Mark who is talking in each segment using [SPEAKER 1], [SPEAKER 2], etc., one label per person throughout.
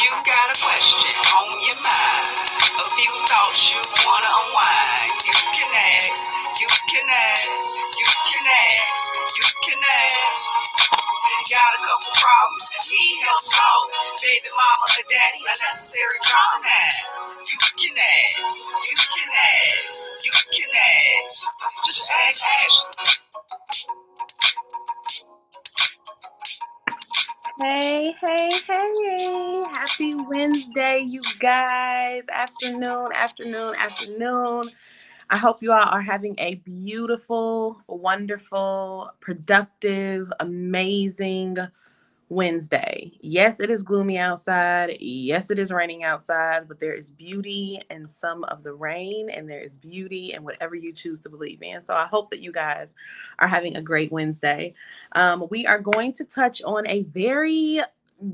[SPEAKER 1] you got a question on your mind, a few thoughts you wanna unwind, you can ask, you can ask, you can ask, you can ask. Got a couple problems, need help solve. Baby mama or daddy, unnecessary drama. You can ask, you can ask, you can ask. Just ask Ashlee.
[SPEAKER 2] Hey, hey, hey. Happy Wednesday, you guys. Afternoon, afternoon, afternoon. I hope you all are having a beautiful, wonderful, productive, amazing Wednesday. Yes, it is gloomy outside. Yes, it is raining outside, but there is beauty in some of the rain, and there is beauty in whatever you choose to believe in. So I hope that you guys are having a great Wednesday. Um, we are going to touch on a very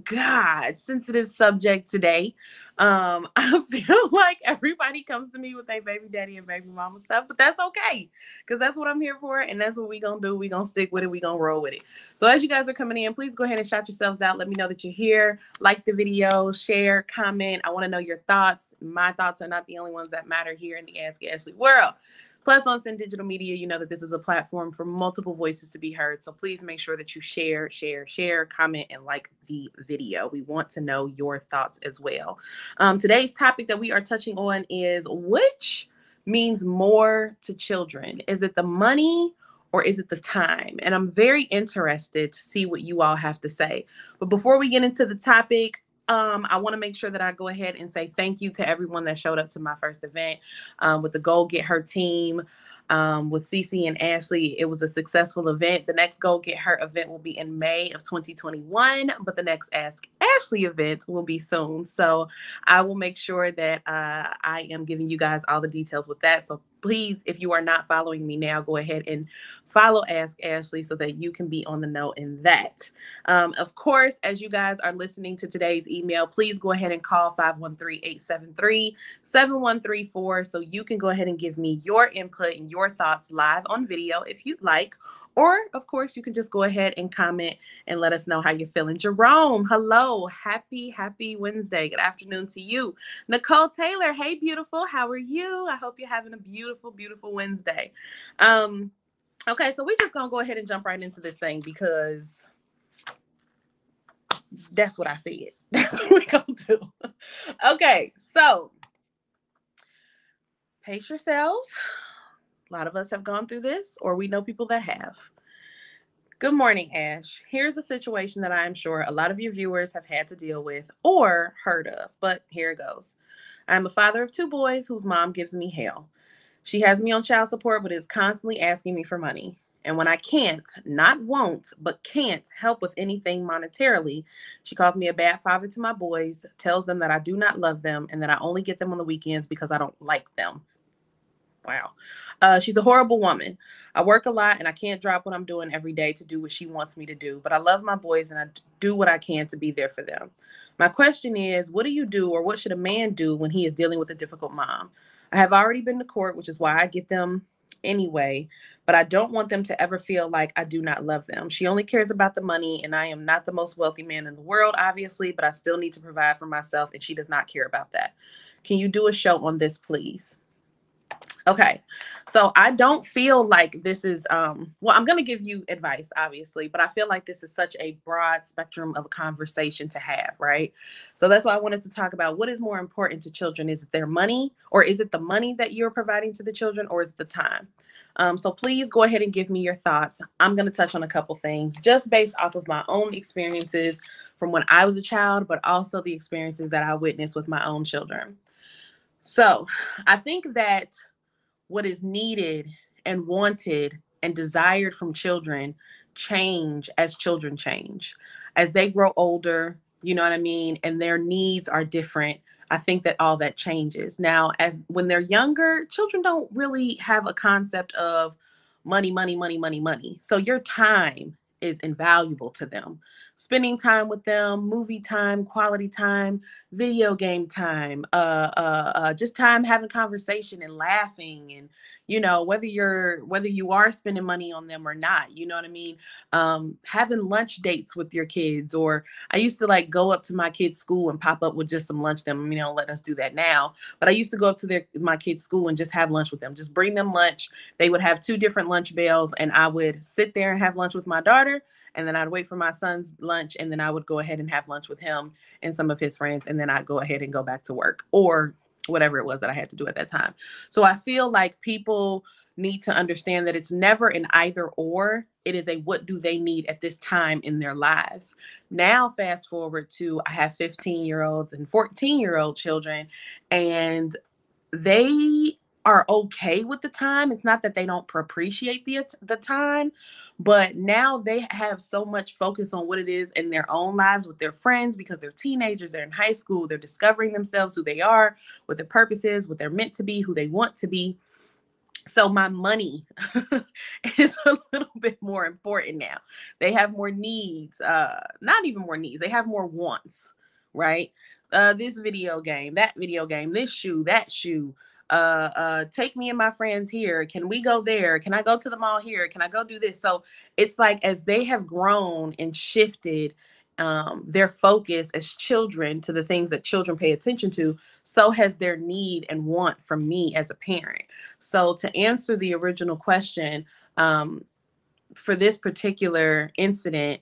[SPEAKER 2] God sensitive subject today. Um, I feel like everybody comes to me with their baby daddy and baby mama stuff, but that's okay because that's what I'm here for, and that's what we're gonna do. We gonna stick with it. We gonna roll with it. So as you guys are coming in, please go ahead and shout yourselves out. Let me know that you're here. Like the video, share, comment. I want to know your thoughts. My thoughts are not the only ones that matter here in the Ask Ashlee world. Plus, on Send Digital Media, you know that this is a platform for multiple voices to be heard. So please make sure that you share, share, share, comment, and like the video. We want to know your thoughts as well. Um, today's topic that we are touching on is which means more to children? Is it the money? or is it the time? And I'm very interested to see what you all have to say. But before we get into the topic, um, I want to make sure that I go ahead and say thank you to everyone that showed up to my first event um, with the Goal Get Her team. Um, with Cece and Ashley, it was a successful event. The next Go Get Her event will be in May of 2021, but the next Ask Ashlee event will be soon. So I will make sure that uh, I am giving you guys all the details with that. So please, if you are not following me now, go ahead and follow Ask Ashlee so that you can be on the know in that. Um, of course, as you guys are listening to today's email, please go ahead and call 513 873 7134 so you can go ahead and give me your input and your thoughts live on video if you'd like or, of course, you can just go ahead and comment and let us know how you're feeling. Jerome, hello. Happy, happy Wednesday. Good afternoon to you. Nicole Taylor, hey, beautiful. How are you? I hope you're having a beautiful, beautiful beautiful Wednesday. Um, okay, so we're just to go ahead and jump right into this thing because that's what I said. It. That's what we're to do. okay, so pace yourselves a lot of us have gone through this, or we know people that have. Good morning, Ash. Here's a situation that I am sure a lot of your viewers have had to deal with or heard of, but here it goes. I'm a father of two boys whose mom gives me hell. She has me on child support, but is constantly asking me for money. And when I can't, not won't, but can't help with anything monetarily, she calls me a bad father to my boys, tells them that I do not love them, and that I only get them on the weekends because I don't like them. Wow. Uh, she's a horrible woman. I work a lot and I can't drop what I'm doing every day to do what she wants me to do, but I love my boys and I do what I can to be there for them. My question is what do you do or what should a man do when he is dealing with a difficult mom? I have already been to court, which is why I get them anyway, but I don't want them to ever feel like I do not love them. She only cares about the money, and I am not the most wealthy man in the world, obviously, but I still need to provide for myself, and she does not care about that. Can you do a show on this, please? Okay. So I don't feel like this is um well I'm going to give you advice obviously, but I feel like this is such a broad spectrum of a conversation to have, right? So that's why I wanted to talk about what is more important to children is it their money or is it the money that you're providing to the children or is it the time? Um, so please go ahead and give me your thoughts. I'm going to touch on a couple things just based off of my own experiences from when I was a child, but also the experiences that I witnessed with my own children. So, I think that what is needed and wanted and desired from children change as children change. As they grow older you know what i mean and their needs are different i think that all that changes. Now as when they're younger children don't really have a concept of money money money money money. So your time is invaluable to them spending time with them, movie time, quality time, video game time, uh, uh, uh, just time having conversation and laughing, and you know whether you're whether you are spending money on them or not, you know what I mean. Um, having lunch dates with your kids, or I used to like go up to my kids' school and pop up with just some lunch. Them, you know, let us do that now. But I used to go up to their my kids' school and just have lunch with them. Just bring them lunch. They would have two different lunch bells, and I would sit there and have lunch with my daughter and then I'd wait for my son's lunch and then I would go ahead and have lunch with him and some of his friends and then I'd go ahead and go back to work or whatever it was that I had to do at that time. So I feel like people need to understand that it's never an either or it is a what do they need at this time in their lives now fast forward to i have 15 year olds and 14 year old children and they are okay with the time. It's not that they don't appreciate the the time, but now they have so much focus on what it is in their own lives with their friends because they're teenagers, they're in high school, they're discovering themselves, who they are, what their purpose is, what they're meant to be, who they want to be. So my money is a little bit more important now. They have more needs, uh not even more needs. They have more wants, right? Uh this video game, that video game, this shoe, that shoe, uh, uh, take me and my friends here. Can we go there? Can I go to the mall here? Can I go do this? So it's like as they have grown and shifted um, their focus as children to the things that children pay attention to, so has their need and want from me as a parent. So to answer the original question, um, for this particular incident,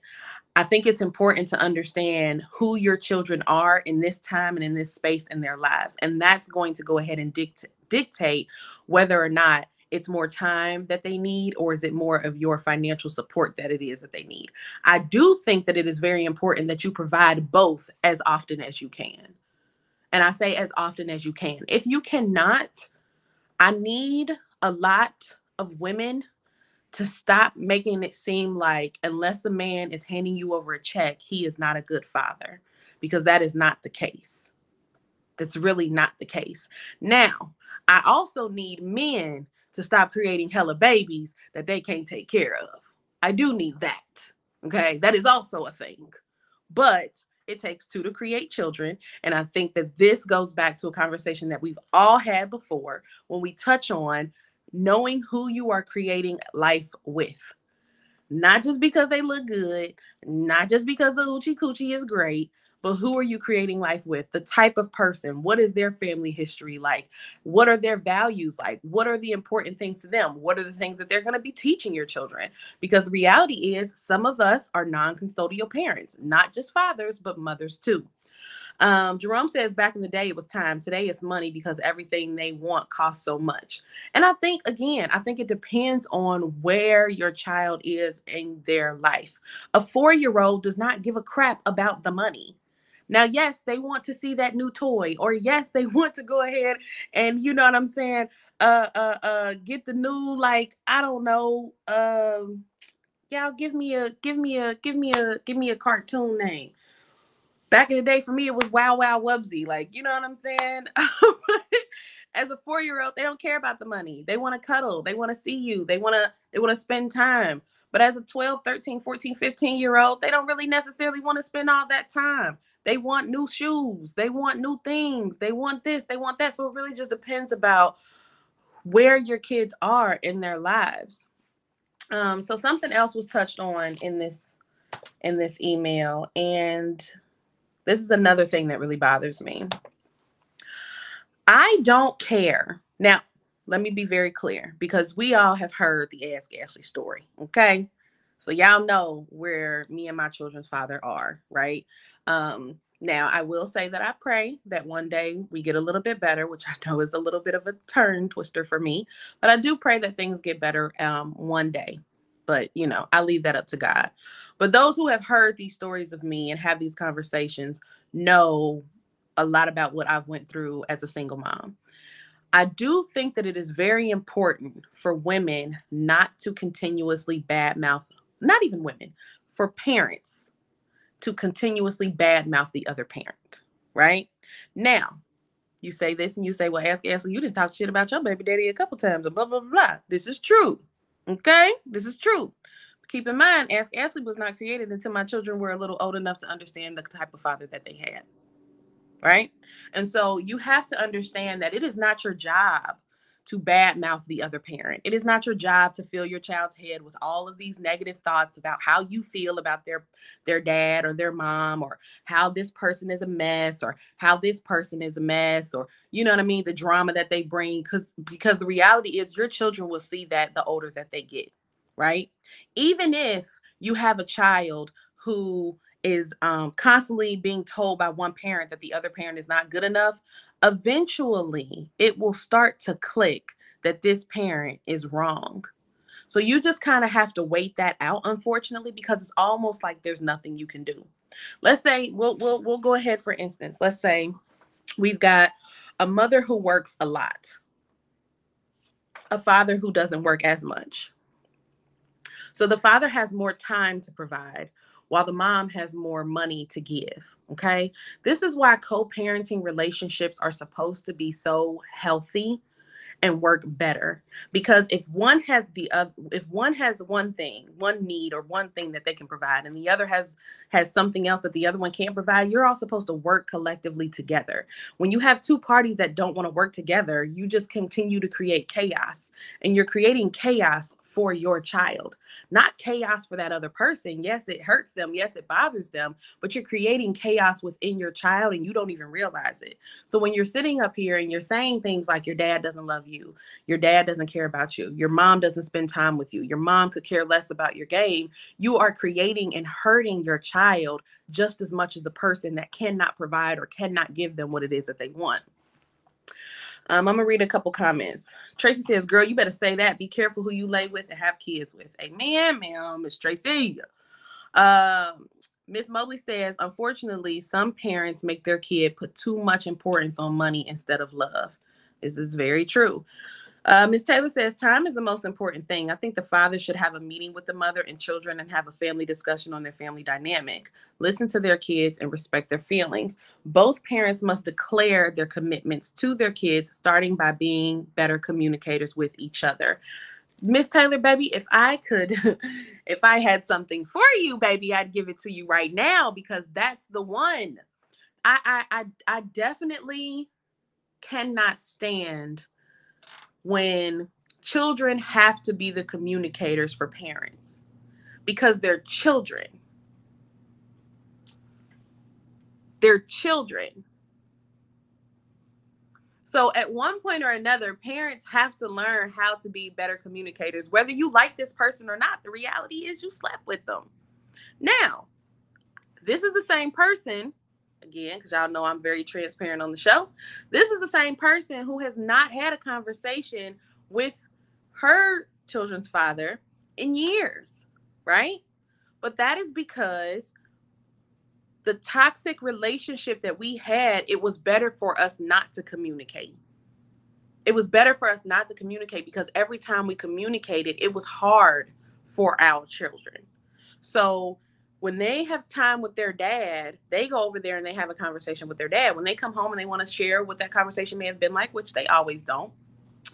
[SPEAKER 2] I think it's important to understand who your children are in this time and in this space in their lives. And that's going to go ahead and dict- dictate whether or not it's more time that they need or is it more of your financial support that it is that they need. I do think that it is very important that you provide both as often as you can. And I say as often as you can. If you cannot, I need a lot of women to stop making it seem like unless a man is handing you over a check, he is not a good father, because that is not the case. That's really not the case. Now, I also need men to stop creating hella babies that they can't take care of. I do need that. Okay. That is also a thing. But it takes two to create children. And I think that this goes back to a conversation that we've all had before when we touch on knowing who you are creating life with. Not just because they look good, not just because the Uchi Coochie is great, but who are you creating life with? The type of person, what is their family history like? What are their values like? What are the important things to them? What are the things that they're going to be teaching your children? Because the reality is, some of us are non custodial parents, not just fathers, but mothers too. Um, Jerome says back in the day it was time. Today it's money because everything they want costs so much. And I think again, I think it depends on where your child is in their life. A four-year-old does not give a crap about the money. Now, yes, they want to see that new toy, or yes, they want to go ahead and you know what I'm saying, uh uh uh get the new, like, I don't know, um, y'all give me a give me a give me a give me a cartoon name. Back in the day for me it was Wow Wow Wubbzy like you know what i'm saying? As a four year old they don't care about the money. They want to cuddle. They want to see you. They want to they want to spend time. But as a 12 13 14 15 year old they don't really necessarily want to spend all that time they want new shoes they want new things they want this they want that so it really just depends about where your kids are in their lives um so something else was touched on in this in this email and this is another thing that really bothers me. I don't care. Now, let me be very clear because we all have heard the Ask Ashlee story. Okay. So y'all know where me and my children's father are, right? Um, now I will say that I pray that one day we get a little bit better, which I know is a little bit of a turn twister for me, but I do pray that things get better um, one day. But you know, I leave that up to God. But those who have heard these stories of me and have these conversations know a lot about what I've went through as a single mom. I do think that it is very important for women not to continuously badmouth, not even women, for parents to continuously badmouth the other parent, right? Now, you say this and you say, well, ask Ashlee, you just talked shit about your baby daddy a couple times and blah, blah, blah. This is true. Okay? This is true keep in mind, Ask Ashlee was not created until my children were a little old enough to understand the type of father that they had. Right. And so you have to understand that it is not your job to badmouth the other parent. It is not your job to fill your child's head with all of these negative thoughts about how you feel about their their dad or their mom or how this person is a mess or how this person is a mess or you know what I mean, the drama that they bring cuz because the reality is your children will see that the older that they get, right? Even if you have a child who is um, constantly being told by one parent that the other parent is not good enough, eventually it will start to click that this parent is wrong. So you just kind of have to wait that out, unfortunately, because it's almost like there's nothing you can do. Let's say we'll we'll we'll go ahead for instance. Let's say we've got a mother who works a lot, a father who doesn't work as much. So the father has more time to provide, while the mom has more money to give. Okay. This is why co parenting relationships are supposed to be so healthy and work better because if one has the other if one has one thing one need or one thing that they can provide and the other has has something else that the other one can't provide you're all supposed to work collectively together when you have two parties that don't want to work together you just continue to create chaos and you're creating chaos for your child, not chaos for that other person. Yes, it hurts them. Yes, it bothers them, but you're creating chaos within your child and you don't even realize it. So when you're sitting up here and you're saying things like your dad doesn't love you, your dad doesn't care about you, your mom doesn't spend time with you, your mom could care less about your game, you are creating and hurting your child just as much as the person that cannot provide or cannot give them what it is that they want. Um, I'm gonna read a couple comments. Tracy says, "Girl, you better say that. Be careful who you lay with and have kids with." Amen, ma'am, Miss Tracy. Um, Miss Mobley says, "Unfortunately, some parents make their kid put too much importance on money instead of love." This is very true. Uh, Ms. Taylor says time is the most important thing. I think the father should have a meeting with the mother and children and have a family discussion on their family dynamic. Listen to their kids and respect their feelings. Both parents must declare their commitments to their kids, starting by being better communicators with each other. Miss Taylor, baby, if I could, if I had something for you, baby, I'd give it to you right now because that's the one. I I I, I definitely cannot stand when children have to be the communicators for parents because they're children. They're children. So, at one point or another, parents have to learn how to be better communicators, whether you like this person or not. The reality is, you slept with them. Now, this is the same person again, because y'all know I'm very transparent on the show. This is the same person who has not had a conversation with her children's father in years, right? But that is because the toxic relationship that we had, it was better for us not to communicate. It was better for us not to communicate because every time we communicated, it was hard for our children. So when they have time with their dad, they go over there and they have a conversation with their dad. When they come home and they want to share what that conversation may have been like, which they always don't.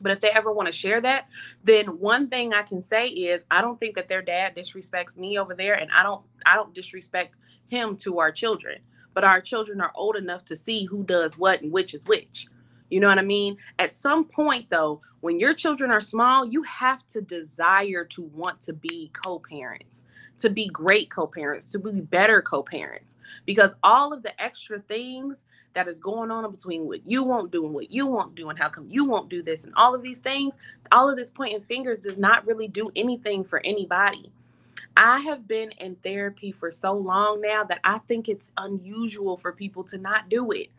[SPEAKER 2] But if they ever want to share that, then one thing I can say is I don't think that their dad disrespects me over there and I don't I don't disrespect him to our children. But our children are old enough to see who does what and which is which. You know what I mean? At some point though, when your children are small, you have to desire to want to be co-parents to be great co-parents, to be better co-parents, because all of the extra things that is going on between what you won't do and what you won't do and how come you won't do this and all of these things, all of this pointing fingers does not really do anything for anybody. I have been in therapy for so long now that I think it's unusual for people to not do it.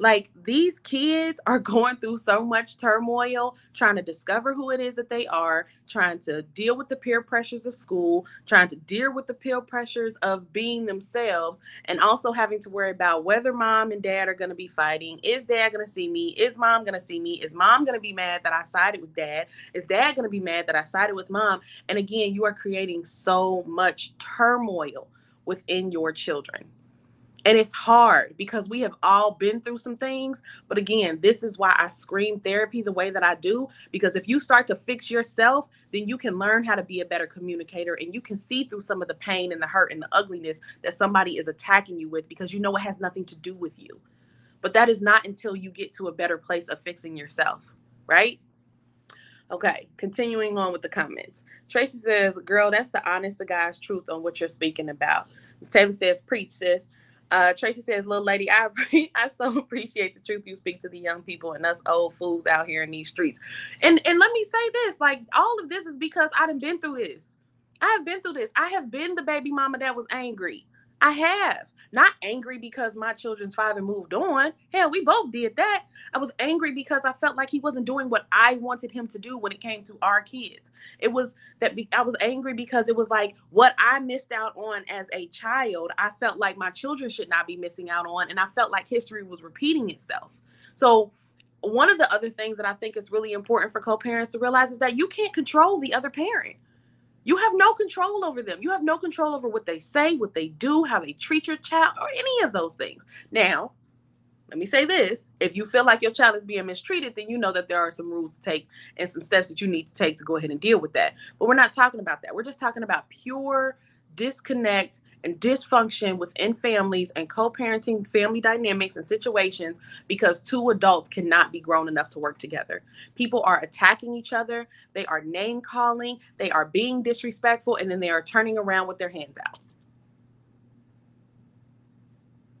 [SPEAKER 2] Like these kids are going through so much turmoil, trying to discover who it is that they are, trying to deal with the peer pressures of school, trying to deal with the peer pressures of being themselves, and also having to worry about whether mom and dad are going to be fighting. Is dad going to see me? Is mom going to see me? Is mom going to be mad that I sided with dad? Is dad going to be mad that I sided with mom? And again, you are creating so much turmoil within your children. And it's hard because we have all been through some things. But again, this is why I scream therapy the way that I do. Because if you start to fix yourself, then you can learn how to be a better communicator and you can see through some of the pain and the hurt and the ugliness that somebody is attacking you with because you know it has nothing to do with you. But that is not until you get to a better place of fixing yourself, right? Okay, continuing on with the comments. Tracy says, Girl, that's the honest to God's truth on what you're speaking about. Taylor says, Preach, sis. Uh, Tracy says, "Little lady, I I so appreciate the truth you speak to the young people and us old fools out here in these streets." And and let me say this: like all of this is because I have been through this. I have been through this. I have been the baby mama that was angry. I have not angry because my children's father moved on. Hell, we both did that. I was angry because I felt like he wasn't doing what I wanted him to do when it came to our kids. It was that be- I was angry because it was like what I missed out on as a child, I felt like my children should not be missing out on. And I felt like history was repeating itself. So, one of the other things that I think is really important for co parents to realize is that you can't control the other parent. You have no control over them. You have no control over what they say, what they do, how they treat your child, or any of those things. Now, let me say this if you feel like your child is being mistreated, then you know that there are some rules to take and some steps that you need to take to go ahead and deal with that. But we're not talking about that. We're just talking about pure disconnect and dysfunction within families and co-parenting family dynamics and situations because two adults cannot be grown enough to work together. People are attacking each other, they are name calling, they are being disrespectful and then they are turning around with their hands out.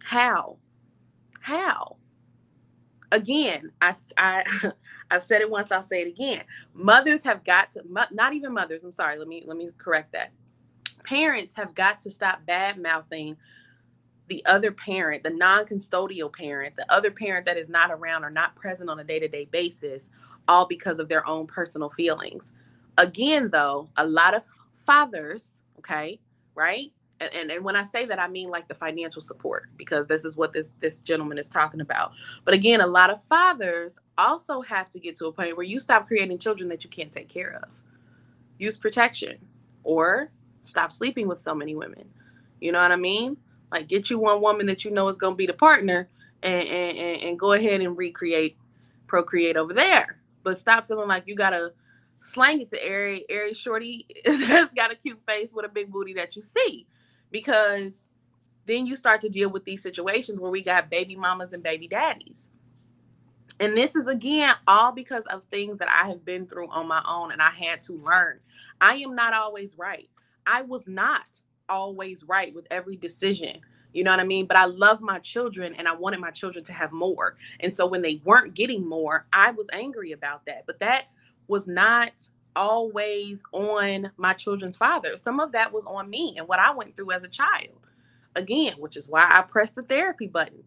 [SPEAKER 2] How? How? Again, I I I've said it once, I'll say it again. Mothers have got to not even mothers, I'm sorry, let me let me correct that parents have got to stop bad mouthing the other parent, the non custodial parent, the other parent that is not around or not present on a day to day basis, all because of their own personal feelings. Again, though, a lot of fathers, okay, right? And, and, and when I say that, I mean like the financial support, because this is what this this gentleman is talking about. But again, a lot of fathers also have to get to a point where you stop creating children that you can't take care of. Use protection, or Stop sleeping with so many women. You know what I mean? Like get you one woman that you know is gonna be the partner and and, and go ahead and recreate, procreate over there. But stop feeling like you gotta slang it to Ari, Ari shorty that's got a cute face with a big booty that you see. Because then you start to deal with these situations where we got baby mamas and baby daddies. And this is again all because of things that I have been through on my own and I had to learn. I am not always right. I was not always right with every decision. You know what I mean? But I love my children and I wanted my children to have more. And so when they weren't getting more, I was angry about that. But that was not always on my children's father. Some of that was on me and what I went through as a child. Again, which is why I pressed the therapy button.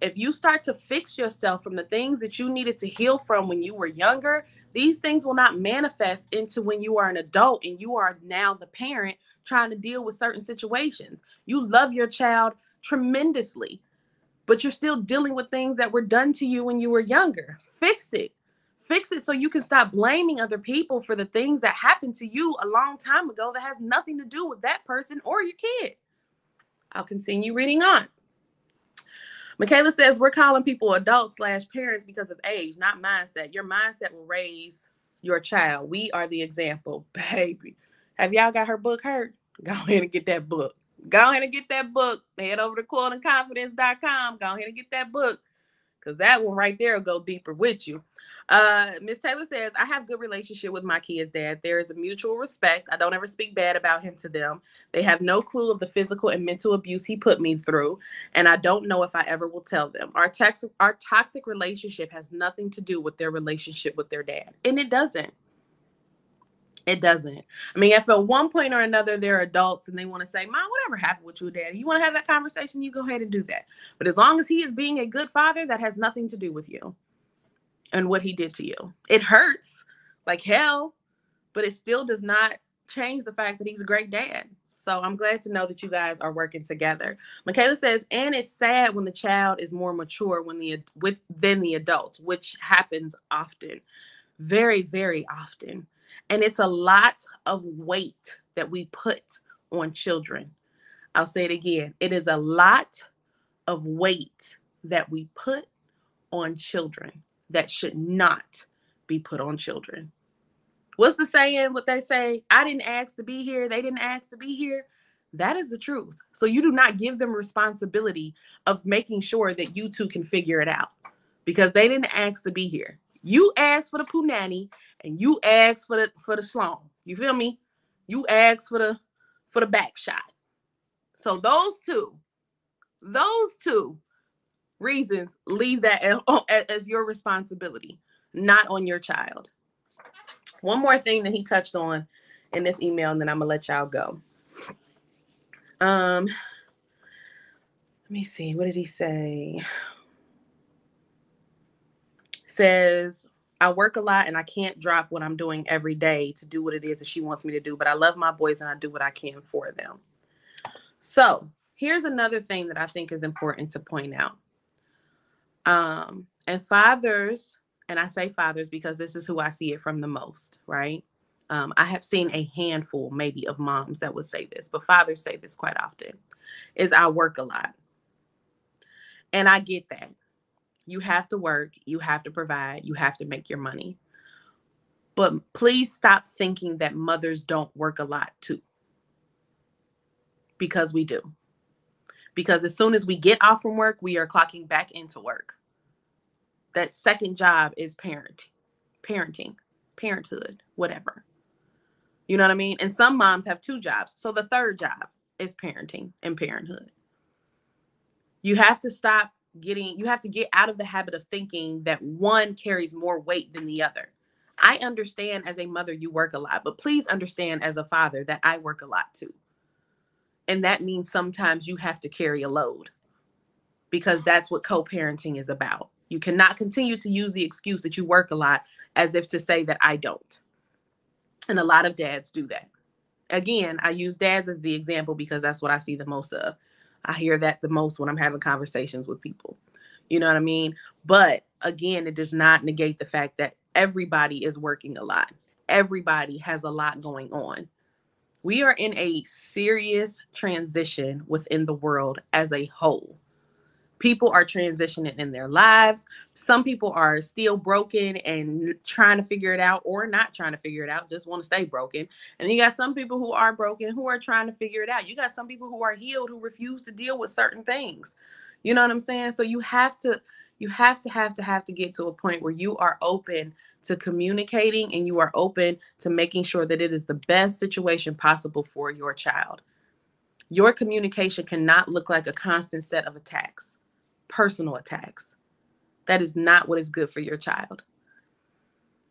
[SPEAKER 2] If you start to fix yourself from the things that you needed to heal from when you were younger, these things will not manifest into when you are an adult and you are now the parent trying to deal with certain situations. You love your child tremendously, but you're still dealing with things that were done to you when you were younger. Fix it. Fix it so you can stop blaming other people for the things that happened to you a long time ago that has nothing to do with that person or your kid. I'll continue reading on. Michaela says we're calling people adults slash parents because of age, not mindset. Your mindset will raise your child. We are the example, baby. Have y'all got her book hurt? Go ahead and get that book. Go ahead and get that book. Head over to quoteandconfidence.com. Go ahead and get that book. Because that one right there will go deeper with you. Uh, Miss Taylor says, I have good relationship with my kids' dad. There is a mutual respect. I don't ever speak bad about him to them. They have no clue of the physical and mental abuse he put me through, and I don't know if I ever will tell them. Our toxic, our toxic relationship has nothing to do with their relationship with their dad, and it doesn't. It doesn't. I mean, if at one point or another they're adults and they want to say, Mom, whatever happened with your dad? You want to have that conversation, you go ahead and do that. But as long as he is being a good father, that has nothing to do with you and what he did to you. It hurts like hell, but it still does not change the fact that he's a great dad. So I'm glad to know that you guys are working together. Michaela says, and it's sad when the child is more mature when the with than the adults, which happens often, very very often, and it's a lot of weight that we put on children. I'll say it again. It is a lot of weight that we put on children that should not be put on children. What's the saying? What they say? I didn't ask to be here. They didn't ask to be here. That is the truth. So you do not give them responsibility of making sure that you two can figure it out because they didn't ask to be here. You asked for the poo nanny and you asked for the for the slong. You feel me? You asked for the for the back shot. So those two, those two reasons, leave that as, as your responsibility, not on your child. One more thing that he touched on in this email, and then I'm gonna let y'all go. Um, let me see. What did he say? Says, I work a lot and I can't drop what I'm doing every day to do what it is that she wants me to do, but I love my boys and I do what I can for them. So, here's another thing that I think is important to point out. Um, and fathers, and I say fathers because this is who I see it from the most, right? Um, I have seen a handful, maybe, of moms that would say this, but fathers say this quite often is I work a lot. And I get that. You have to work, you have to provide, you have to make your money. But please stop thinking that mothers don't work a lot too. Because we do. Because as soon as we get off from work, we are clocking back into work. That second job is parenting, parenting, parenthood, whatever. You know what I mean? And some moms have two jobs. So the third job is parenting and parenthood. You have to stop getting, you have to get out of the habit of thinking that one carries more weight than the other. I understand as a mother, you work a lot, but please understand as a father that I work a lot too. And that means sometimes you have to carry a load because that's what co parenting is about. You cannot continue to use the excuse that you work a lot as if to say that I don't. And a lot of dads do that. Again, I use dads as the example because that's what I see the most of. I hear that the most when I'm having conversations with people. You know what I mean? But again, it does not negate the fact that everybody is working a lot. Everybody has a lot going on. We are in a serious transition within the world as a whole people are transitioning in their lives. Some people are still broken and trying to figure it out or not trying to figure it out, just want to stay broken. And you got some people who are broken who are trying to figure it out. You got some people who are healed who refuse to deal with certain things. You know what I'm saying? So you have to you have to have to have to get to a point where you are open to communicating and you are open to making sure that it is the best situation possible for your child. Your communication cannot look like a constant set of attacks personal attacks. That is not what is good for your child.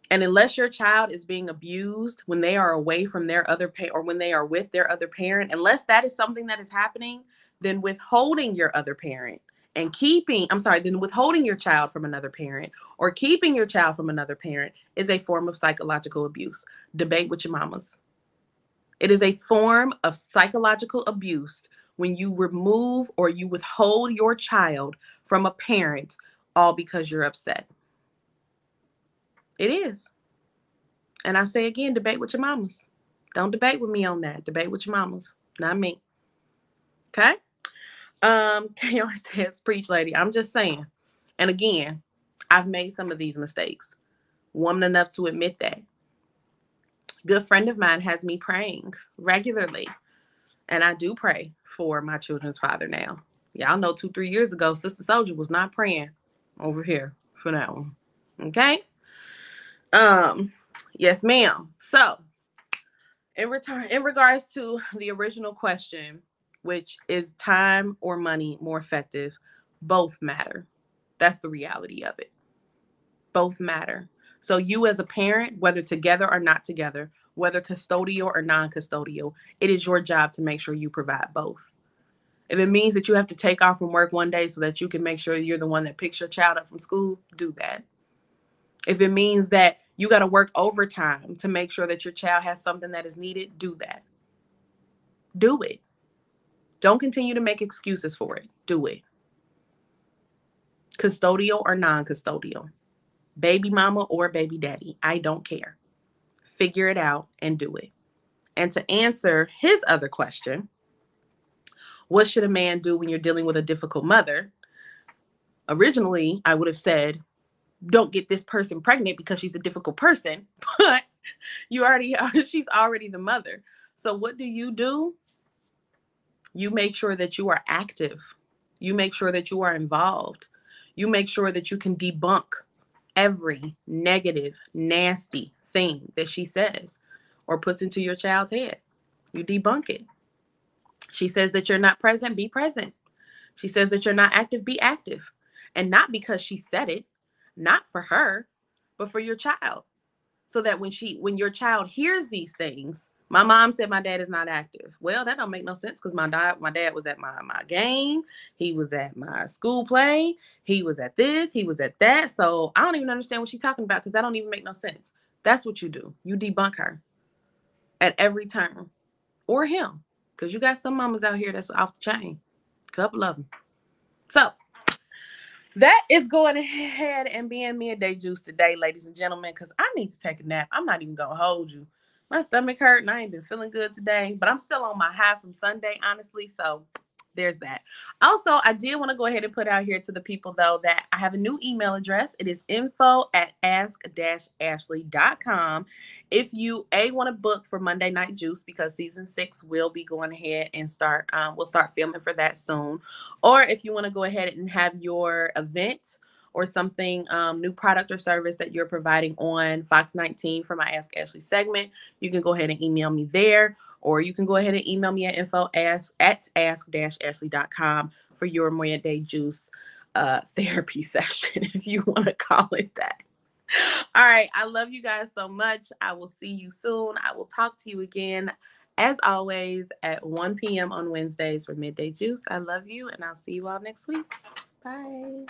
[SPEAKER 2] And unless your child is being abused when they are away from their other parent or when they are with their other parent, unless that is something that is happening, then withholding your other parent and keeping, I'm sorry, then withholding your child from another parent or keeping your child from another parent is a form of psychological abuse. Debate with your mamas. It is a form of psychological abuse when you remove or you withhold your child from a parent all because you're upset. It is. And I say again, debate with your mamas. Don't debate with me on that. Debate with your mamas, not me. Okay? Um, KR says, preach lady. I'm just saying. And again, I've made some of these mistakes. Woman enough to admit that. Good friend of mine has me praying regularly. And I do pray for my children's father now. Y'all know two, three years ago, Sister Soldier was not praying over here for that one. Okay. Um, yes, ma'am. So in return, in regards to the original question, which is time or money more effective, both matter. That's the reality of it. Both matter. So you as a parent, whether together or not together, whether custodial or non-custodial, it is your job to make sure you provide both. If it means that you have to take off from work one day so that you can make sure you're the one that picks your child up from school, do that. If it means that you got to work overtime to make sure that your child has something that is needed, do that. Do it. Don't continue to make excuses for it. Do it. Custodial or non custodial, baby mama or baby daddy, I don't care figure it out and do it. And to answer his other question, What should a man do when you're dealing with a difficult mother? Originally, I would have said, don't get this person pregnant because she's a difficult person, but you already are, she's already the mother. So what do you do? You make sure that you are active. You make sure that you are involved. You make sure that you can debunk every negative, nasty thing that she says or puts into your child's head. You debunk it. She says that you're not present, be present. She says that you're not active, be active. And not because she said it, not for her, but for your child. So that when she when your child hears these things, my mom said my dad is not active. Well, that don't make no sense because my dad, my dad was at my my game. He was at my school play. He was at this. He was at that. So I don't even understand what she's talking about because that don't even make no sense. That's what you do. You debunk her at every turn, or him, because you got some mamas out here that's off the chain. A couple of them. So that is going ahead and being midday juice today, ladies and gentlemen, because I need to take a nap. I'm not even gonna hold you my stomach hurt and I ain't been feeling good today, but I'm still on my high from Sunday, honestly. So there's that. Also, I did want to go ahead and put out here to the people though that I have a new email address. It is info at ask-ashlee.com. If you a want to book for Monday Night Juice because season six will be going ahead and start, um, we'll start filming for that soon. Or if you want to go ahead and have your event or something, um, new product or service that you're providing on Fox 19 for my Ask Ashlee segment, you can go ahead and email me there, or you can go ahead and email me at info ask at ask-ashlee.com for your Midday Juice uh, therapy session, if you want to call it that. All right. I love you guys so much. I will see you soon. I will talk to you again, as always, at 1 p.m. on Wednesdays for Midday Juice. I love you, and I'll see you all next week. Bye.